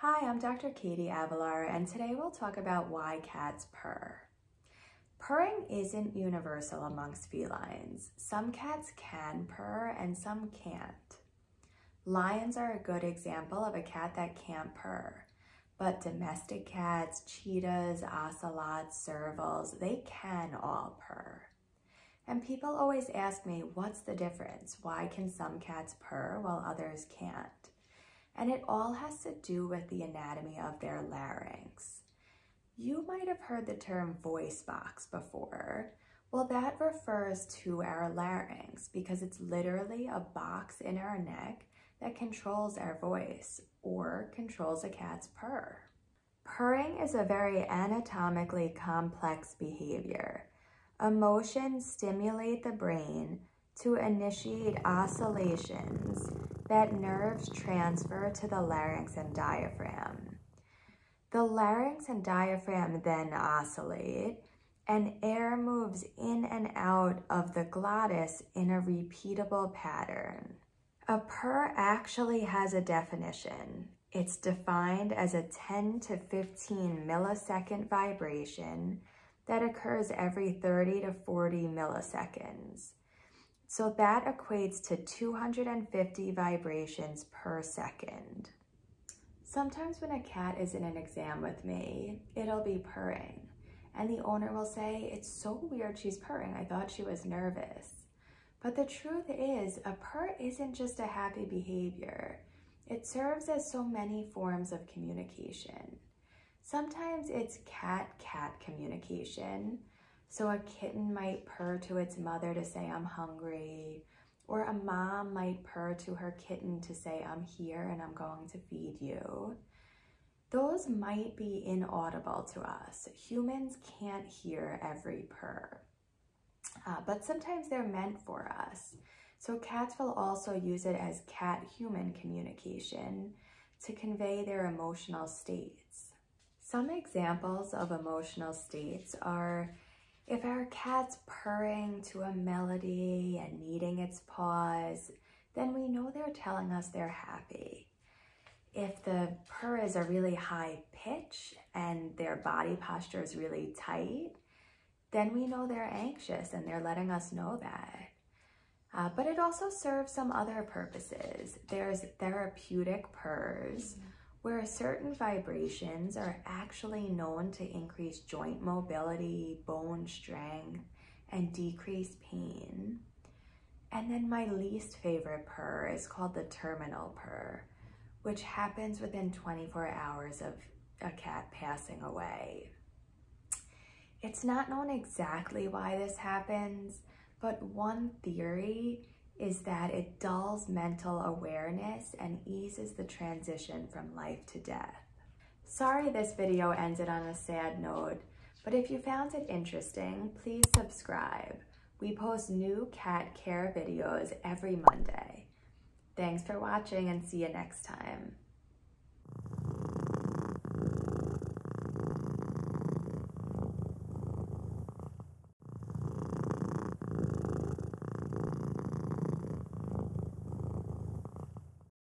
Hi, I'm Dr. Katie Avelar, and today we'll talk about why cats purr. Purring isn't universal amongst felines. Some cats can purr and some can't. Lions are a good example of a cat that can't purr, but domestic cats, cheetahs, ocelots, servals, they can all purr. And people always ask me, what's the difference? Why can some cats purr while others can't? And it all has to do with the anatomy of their larynx. You might have heard the term voice box before. Well, that refers to our larynx because it's literally a box in our neck that controls our voice or controls a cat's purr. Purring is a very anatomically complex behavior. Emotions stimulate the brain to initiate oscillations that nerves transfer to the larynx and diaphragm. The larynx and diaphragm then oscillate and air moves in and out of the glottis in a repeatable pattern. A purr actually has a definition. It's defined as a 10 to 15 millisecond vibration that occurs every 30 to 40 milliseconds. So that equates to 250 vibrations per second. Sometimes when a cat is in an exam with me, it'll be purring. And the owner will say, it's so weird she's purring. I thought she was nervous. But the truth is, a purr isn't just a happy behavior. It serves as so many forms of communication. Sometimes it's cat-cat communication, so a kitten might purr to its mother to say, I'm hungry. Or a mom might purr to her kitten to say, I'm here and I'm going to feed you. Those might be inaudible to us. Humans can't hear every purr, uh, but sometimes they're meant for us. So cats will also use it as cat-human communication to convey their emotional states. Some examples of emotional states are if our cat's purring to a melody and kneading its paws, then we know they're telling us they're happy. If the purr is a really high pitch and their body posture is really tight, then we know they're anxious and they're letting us know that. Uh, but it also serves some other purposes. There's therapeutic purrs, mm -hmm where certain vibrations are actually known to increase joint mobility, bone strength, and decrease pain. And then my least favorite purr is called the terminal purr, which happens within 24 hours of a cat passing away. It's not known exactly why this happens, but one theory is that it dulls mental awareness and eases the transition from life to death. Sorry this video ended on a sad note, but if you found it interesting, please subscribe. We post new cat care videos every Monday. Thanks for watching and see you next time.